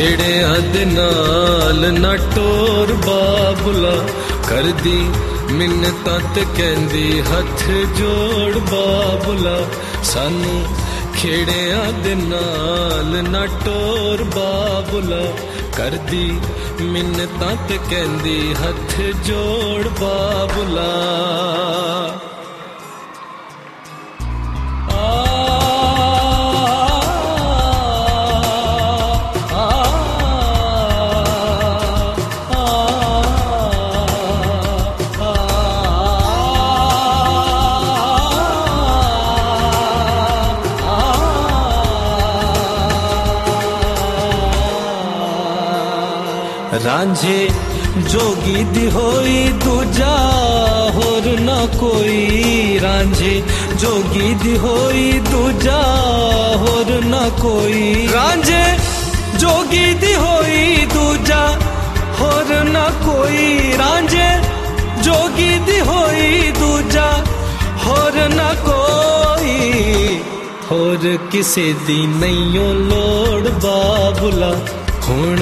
ਖੇੜਿਆਂ ਦੇ ਨਾਲ ਨਾ ਟੋਰ ਬਾਬੁਲਾ ਕਰਦੀ ਮਿੰਨਤਾਂ ਤੇ ਕਹਿੰਦੀ ਹੱਥ ਜੋੜ ਬਾਬੁਲਾ। ਸਾਨੂੰ ਖੇੜਿਆਂ ਦੇ ਨਾਲ ਨਾ ਟੋਰ ਬਾਬੁਲਾ ਕਰਦੀ ਮਿੰਨਤਾਂ ਤੇ ਕਹਿੰਦੀ ਹੱਥ ਜੋੜ ਬਾਬੁਲਾ। ਰਾਂਝੇ ਜੋਗੀ ਦੀ ਹੋਈ ਦੂਜਾ, ਹੋਰ ਨਾ ਕੋਈ ਰਾਂਝੇ। ਜੋਗੀ ਦੀ ਹੋਈ ਦੂਜਾ, ਹੋਰ ਨਾ ਕੋਈ ਰਾਂਝੇ। ਜੋਗੀ ਦੀ ਹੋਈ ਦੂਜਾ, ਹੋਰ ਨਾ ਕੋਈ ਰਾਂਝੇ। ਜੋਗੀ ਦੀ ਹੋਈ ਦੂਜਾ, ਹੋਰ ਨਾ ਕੋਈ। ਹੋਰ ਕਿਸੇ ਦੀ ਨਹੀਂਓ ਲੋੜ ਬਾਬੁਲਾ। ਹੁਣ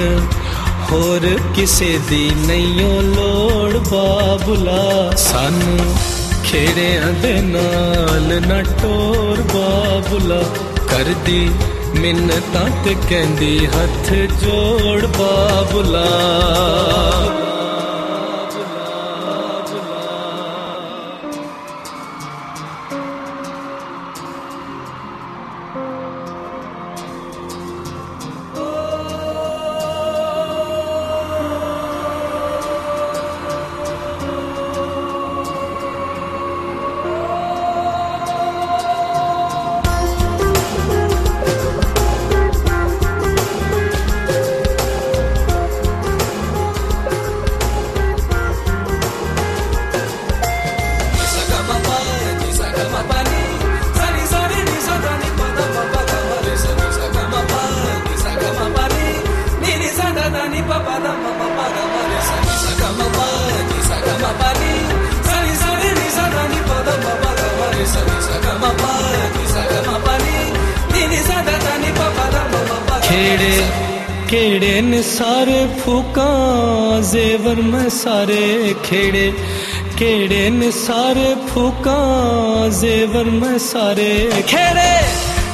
ਹੋਰ ਕਿਸੇ ਦੀ ਨਹੀਂਓ ਲੋੜ ਬਾਬੁਲਾ। ਸਾਨੂੰ ਖੇੜਿਆਂ ਦੇ ਨਾਲ ਨਾ ਟੋਰ ਬਾਬੁਲਾ। ਕਰਦੀ ਮਿੰਨਤਾਂ ਤੇ ਕਹਿੰਦੀ ਹੱਥ ਜੋੜ ਬਾਬੁਲਾ। ਖੇੜੇ ਖੇੜੇ ਨੇ ਸਾਰੇ ਫੂਕਾਂ ਜ਼ੇਵਰ ਮੈਂ ਸਾਰੇ ਖੇੜੇ ਖੇੜੇ ਨੇ ਸਾਰੇ ਫੂਕਾਂ ਜ਼ੇਵਰ ਮੈਂ ਸਾਰੇ ਖੇੜੇ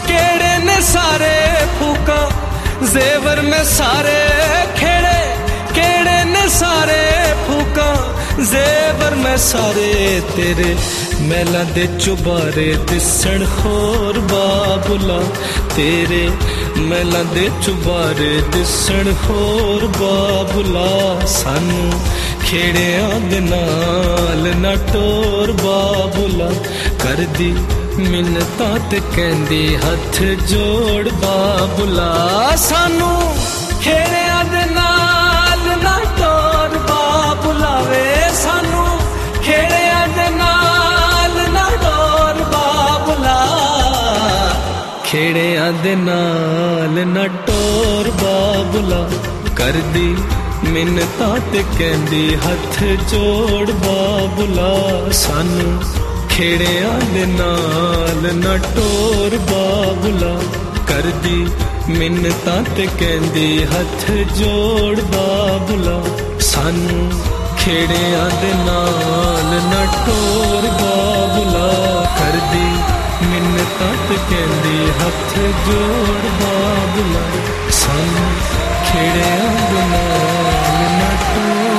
ਖੇੜੇ ਨੇ ਸਾਰੇ ਫੂਕਾਂ ਜ਼ੇਵਰ ਮੈਂ ਸਾਰੇ ਖੇੜੇ ਖੇੜੇ ਨੇ ਸਾਰੇ ਫੂਕਾਂ ਜ਼ੇਵਰ ਮੈਂ ਸਾਰੇ ਤੇਰੇ ਮੈਲਾਂ ਦੇ ਚੁਬਾਰੇ ਦਿਸਣ ਹੋਰ ਬਾਬੁਲਾ ਤੇਰੇ ਮੈਲਾਂ ਦੇ ਚੁਬਾਰੇ ਦਿਸਣ ਹੋਰ ਬਾਬੁਲਾ। ਸਾਨੂੰ ਖੇੜਿਆਂ ਦੇ ਨਾਲ ਨਾ ਟੋਰ ਬਾਬੁਲਾ। ਕਰਦੀ ਮਿੰਨਤਾਂ ਤੇ ਕਹਿੰਦੀ ਹੱਥ ਜੋੜ ਬਾਬੁਲਾ। ਸਾਨੂੰ ਖੇੜਿਆਂ ਦੇ ਨਾਲ ਖੇੜਿਆਂ ਦੇ ਨਾਲ ਨਾ ਟੋਰ ਬਾਬੁਲਾ ਕਰਦੀ ਮਿੰਨਤਾਂ ਤੇ ਕਹਿੰਦੀ ਹੱਥ ਜੋੜ ਬਾਬੁਲਾ। ਸਾਨੂੰ ਖੇੜਿਆਂ ਦੇ ਨਾਲ ਨਾ ਟੋਰ ਬਾਬੁਲਾ ਕਰਦੀ ਮਿੰਨਤਾਂ ਤੇ ਕਹਿੰਦੀ ਹੱਥ ਜੋੜ ਬਾਬੁਲਾ। ਸਾਨੂੰ ਖੇੜਿਆਂ ਦੇ ਨਾਲ ਨਾ ਟੋਰ ਬਾਬੁਲਾ ਕਰਦੀ ਮਿੰਨਤਾਂ ਤੇ ਕਹਿੰਦੀ ਹੱਥ ਜੋੜ ਬਾਬੁਲਾ। ਸਾਨੂੰ ਖੇੜਿਆਂ ਦੇ ਨਾਲ